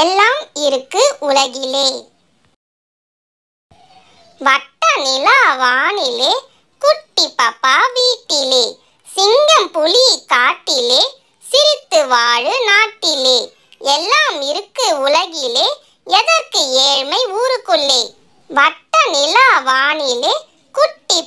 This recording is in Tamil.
எல்லாம் இருக்கு உலகிலே. வட்ட நிலா வானிலே குட்டி பாப்பா வீட்டிலே சிங்கம் புலி காட்டிலே சிரித்து வாழு நாட்டிலே. எல்லாம் இருக்கு உலகிலே எதற்கு ஏழ்மை ஊருக்குள்ளே? வட்ட நிலா வானிலே குட்டி